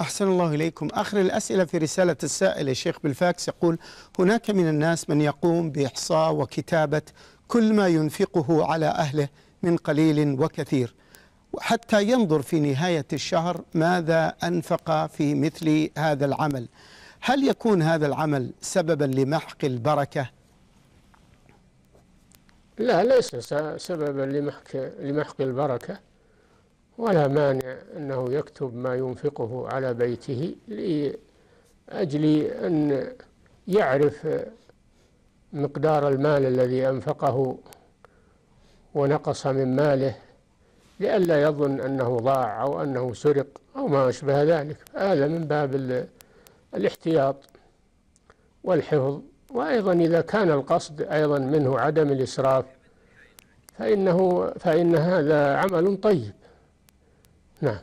أحسن الله إليكم. آخر الأسئلة في رسالة السائل الشيخ بالفاكس يقول هناك من الناس من يقوم بإحصاء وكتابة كل ما ينفقه على أهله من قليل وكثير. حتى ينظر في نهاية الشهر ماذا أنفق في مثل هذا العمل؟ هل يكون هذا العمل سببا لمحق البركة؟ لا ليس سببا لمحق لمحق البركة. ولا مانع أنه يكتب ما ينفقه على بيته لأجل أن يعرف مقدار المال الذي أنفقه ونقص من ماله لئلا يظن أنه ضاع أو أنه سرق أو ما أشبه ذلك. هذا من باب الاحتياط والحفظ. وأيضا إذا كان القصد أيضا منه عدم الإسراف فإنه فإن هذا عمل طيب. Nah